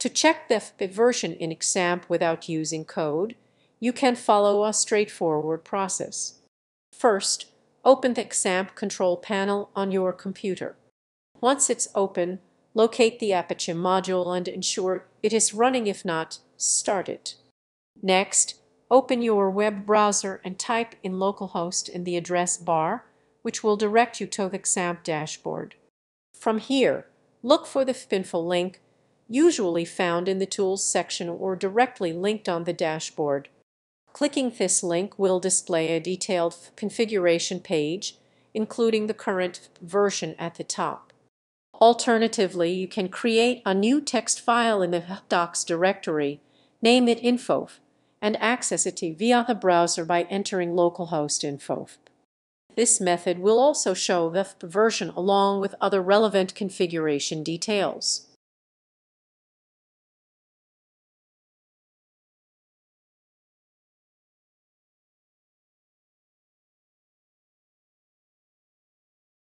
To check the version in XAMPP without using code, you can follow a straightforward process. First, open the XAMPP control panel on your computer. Once it's open, locate the Apache module and ensure it is running if not, start it. Next, open your web browser and type in localhost in the address bar, which will direct you to the XAMPP dashboard. From here, look for the phpinfo link, usually found in the Tools section or directly linked on the dashboard. Clicking this link will display a detailed configuration page, including the current version at the top. Alternatively, you can create a new text file in the docs directory, name it info, and access it via the browser by entering localhost info. This method will also show the version along with other relevant configuration details.